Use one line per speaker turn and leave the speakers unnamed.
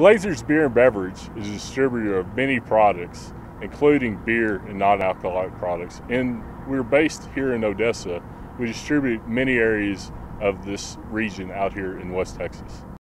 Glazer's Beer and Beverage is a distributor of many products, including beer and non alcoholic products. And we're based here in Odessa. We distribute many areas of this region out here in West Texas.